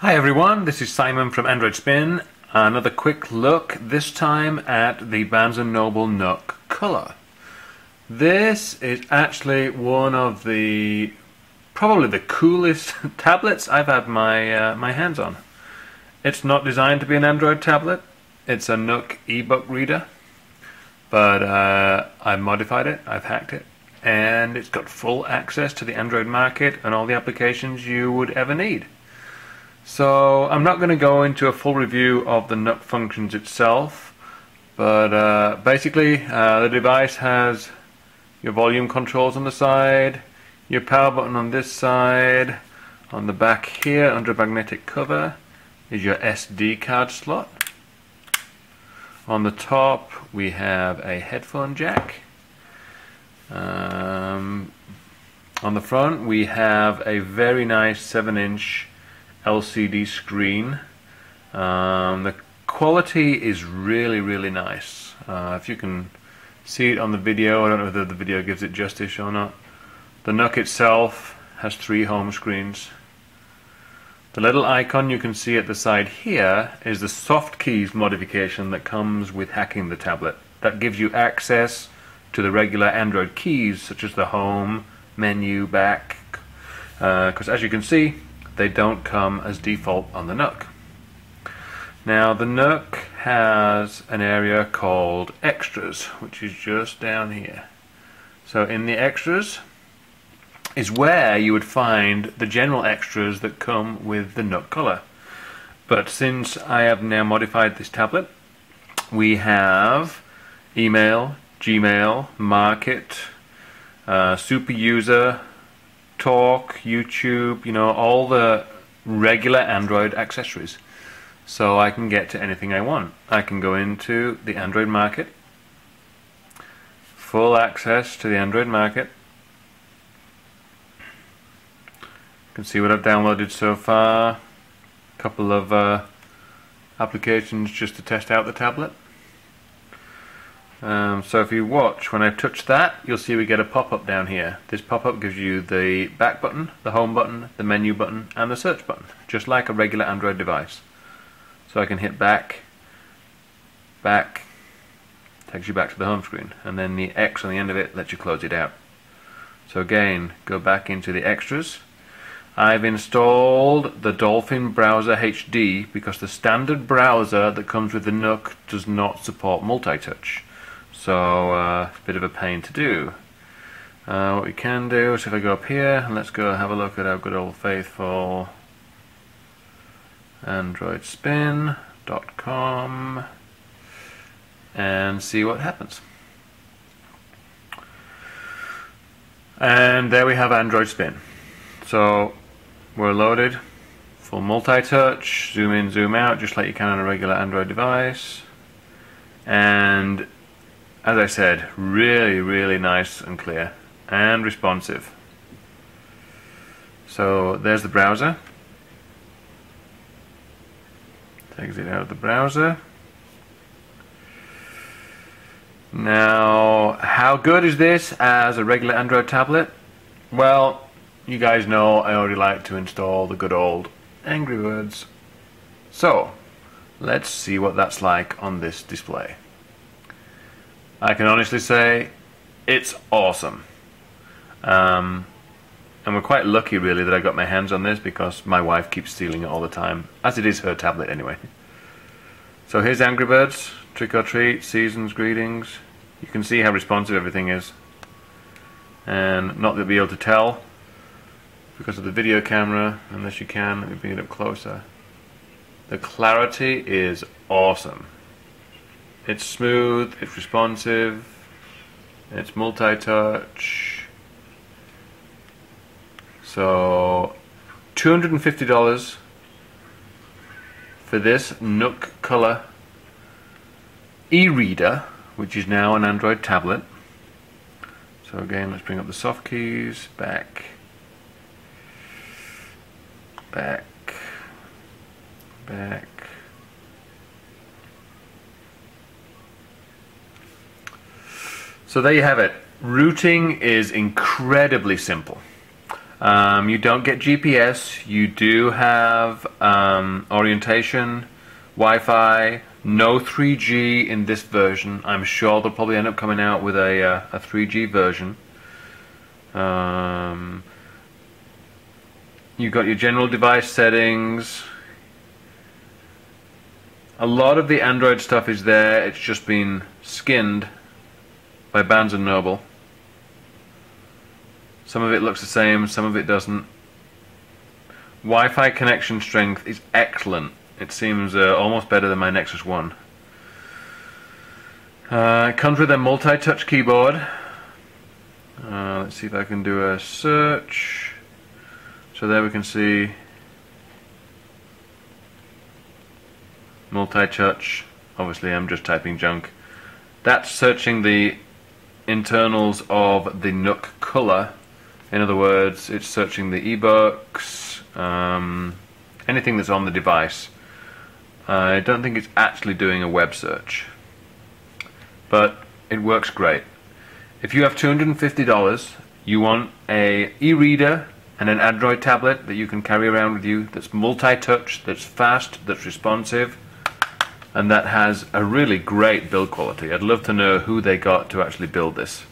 Hi everyone, this is Simon from Android Spin. Another quick look, this time at the Barnes & Noble Nook Color. This is actually one of the, probably the coolest tablets I've had my, uh, my hands on. It's not designed to be an Android tablet, it's a Nook ebook reader, but uh, I've modified it, I've hacked it, and it's got full access to the Android market and all the applications you would ever need. So I'm not going to go into a full review of the Nook functions itself, but uh, basically uh, the device has your volume controls on the side, your power button on this side, on the back here under magnetic cover is your SD card slot. On the top we have a headphone jack. Um, on the front we have a very nice 7 inch LCD screen. Um, the quality is really, really nice. Uh, if you can see it on the video, I don't know whether the video gives it justice or not. The Nook itself has three home screens. The little icon you can see at the side here is the soft keys modification that comes with hacking the tablet. That gives you access to the regular Android keys such as the home, menu, back. Because uh, as you can see, they don't come as default on the Nook. Now the Nook has an area called Extras, which is just down here. So in the Extras is where you would find the general extras that come with the Nook color. But since I have now modified this tablet, we have email, Gmail, Market, uh, Super User, Talk, YouTube, you know, all the regular Android accessories. So I can get to anything I want. I can go into the Android market, full access to the Android market. You can see what I've downloaded so far. A couple of uh, applications just to test out the tablet. Um, so if you watch, when I touch that, you'll see we get a pop-up down here. This pop-up gives you the back button, the home button, the menu button, and the search button, just like a regular Android device. So I can hit back, back, takes you back to the home screen, and then the X on the end of it lets you close it out. So again, go back into the extras. I've installed the Dolphin Browser HD because the standard browser that comes with the Nook does not support multi-touch. So uh, a bit of a pain to do. Uh, what we can do is if I go up here, and let's go have a look at our good old faithful androidspin.com and see what happens. And there we have Android Spin. So we're loaded, for multi-touch, zoom in, zoom out, just like you can on a regular Android device. And as I said, really, really nice and clear and responsive. So there's the browser. Takes it out of the browser. Now, how good is this as a regular Android tablet? Well, you guys know I already like to install the good old Angry Birds. So, let's see what that's like on this display. I can honestly say it's awesome. Um, and we're quite lucky really that I got my hands on this because my wife keeps stealing it all the time, as it is her tablet anyway. So here's Angry Birds, Trick or Treat, Seasons, Greetings. You can see how responsive everything is. And not to be able to tell because of the video camera, unless you can, let me bring it up closer. The clarity is awesome. It's smooth, it's responsive, it's multi-touch. So, $250 for this Nook Color e-reader, which is now an Android tablet. So again, let's bring up the soft keys, back, back, back, So there you have it. Rooting is incredibly simple. Um, you don't get GPS. You do have um, orientation, Wi-Fi, no 3G in this version. I'm sure they'll probably end up coming out with a, uh, a 3G version. Um, you've got your general device settings. A lot of the Android stuff is there. It's just been skinned by Barnes & Noble. Some of it looks the same, some of it doesn't. Wi-Fi connection strength is excellent. It seems uh, almost better than my Nexus 1. Uh, it comes with a multi-touch keyboard. Uh, let's see if I can do a search. So there we can see multi-touch. Obviously I'm just typing junk. That's searching the internals of the Nook Color in other words, it's searching the ebooks, um, anything that's on the device. I don't think it's actually doing a web search, but it works great. If you have $250, you want a e-reader and an Android tablet that you can carry around with you that's multi-touch, that's fast, that's responsive, and that has a really great build quality. I'd love to know who they got to actually build this.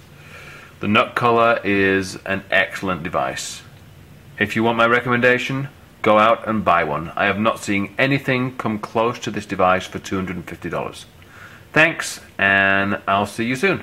The Nook Color is an excellent device. If you want my recommendation, go out and buy one. I have not seen anything come close to this device for $250. Thanks, and I'll see you soon.